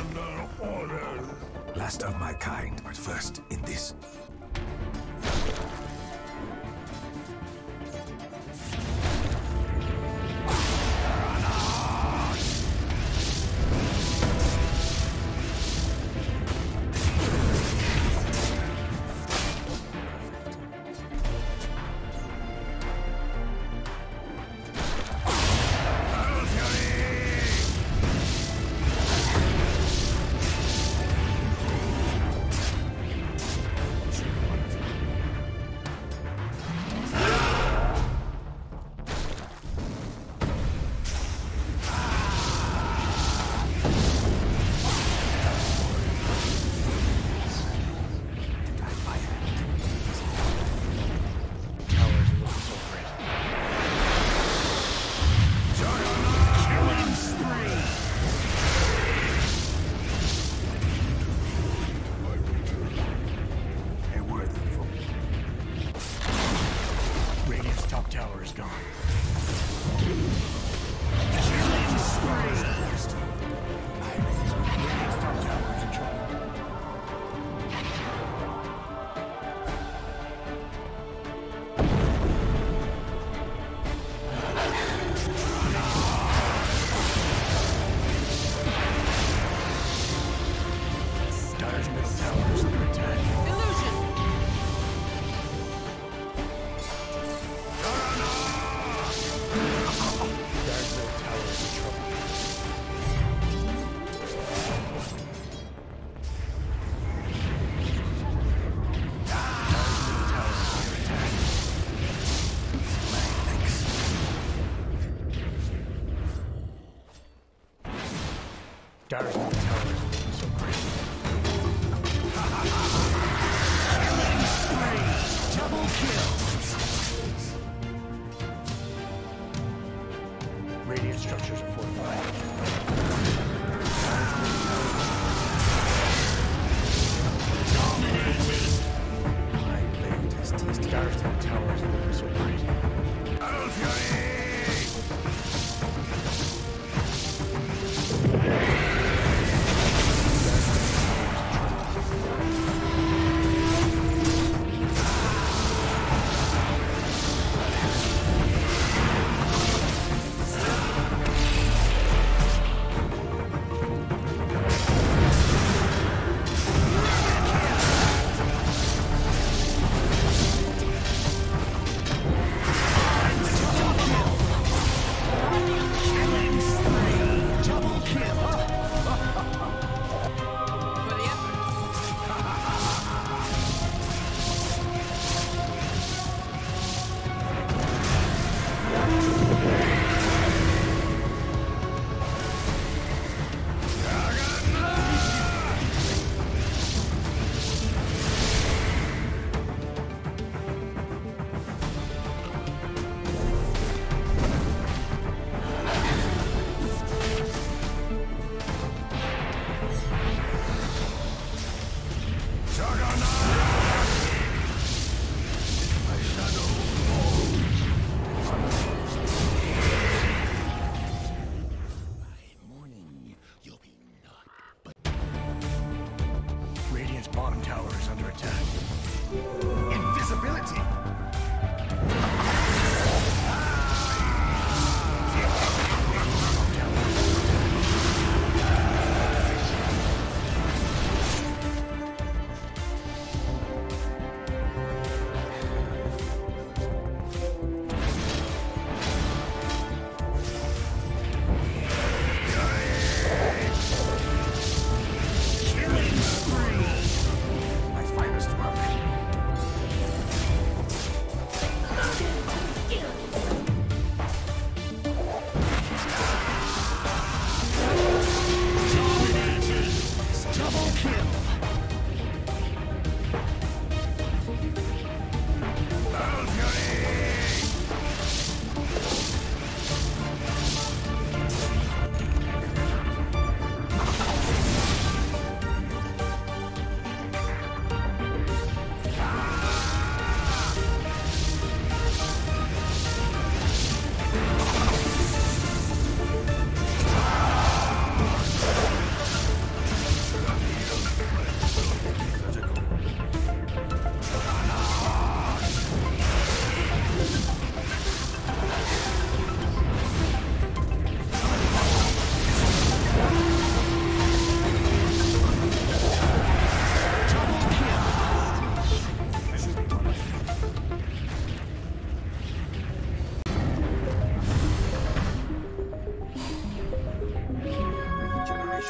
Under orders. Last of my kind, but first in this. Dar's new tower so great. kill.